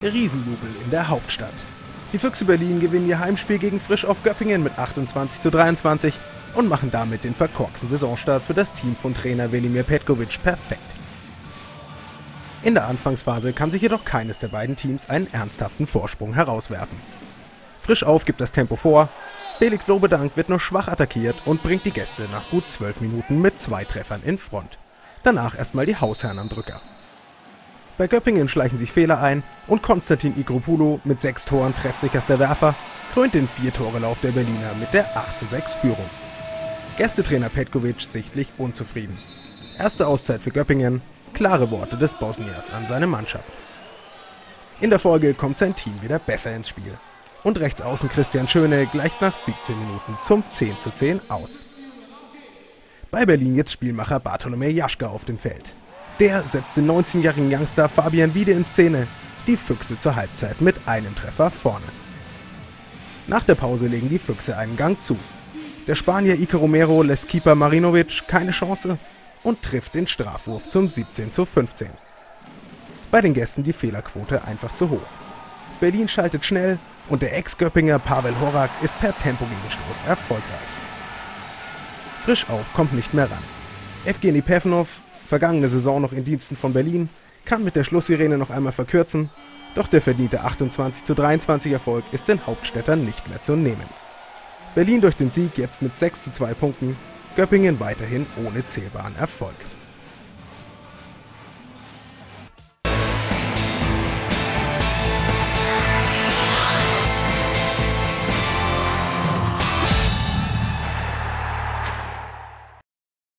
Riesenjubel in der Hauptstadt. Die Füchse Berlin gewinnen ihr Heimspiel gegen Frisch auf Göppingen mit 28 zu 23 und machen damit den verkorksten Saisonstart für das Team von Trainer Velimir Petkovic perfekt. In der Anfangsphase kann sich jedoch keines der beiden Teams einen ernsthaften Vorsprung herauswerfen. Frisch auf gibt das Tempo vor, Felix Lobedank wird nur schwach attackiert und bringt die Gäste nach gut 12 Minuten mit zwei Treffern in Front. Danach erstmal die Hausherren am Drücker. Bei Göppingen schleichen sich Fehler ein und Konstantin Igropulo mit sechs Toren treffsicherster Werfer krönt den Vier-Tore-Lauf der Berliner mit der 8:6 Führung. Gästetrainer Petkovic sichtlich unzufrieden. Erste Auszeit für Göppingen, klare Worte des Bosniers an seine Mannschaft. In der Folge kommt sein Team wieder besser ins Spiel. Und rechtsaußen Christian Schöne gleicht nach 17 Minuten zum 10:10 aus. Bei Berlin jetzt Spielmacher Bartolomej Jaschka auf dem Feld. Der setzt den 19-jährigen Youngster Fabian Wiede in Szene. Die Füchse zur Halbzeit mit einem Treffer vorne. Nach der Pause legen die Füchse einen Gang zu. Der Spanier Ike Romero lässt Keeper Marinovic keine Chance und trifft den Strafwurf zum 17 zu 15. Bei den Gästen die Fehlerquote einfach zu hoch. Berlin schaltet schnell und der Ex-Göppinger Pavel Horak ist per Tempogegenstoß erfolgreich. Frisch auf kommt nicht mehr ran. Evgeny Pevnov vergangene Saison noch in Diensten von Berlin, kann mit der Schlusssirene noch einmal verkürzen, doch der verdiente 28 zu 23 Erfolg ist den Hauptstädtern nicht mehr zu nehmen. Berlin durch den Sieg jetzt mit 6 zu 2 Punkten, Göppingen weiterhin ohne zählbaren Erfolg.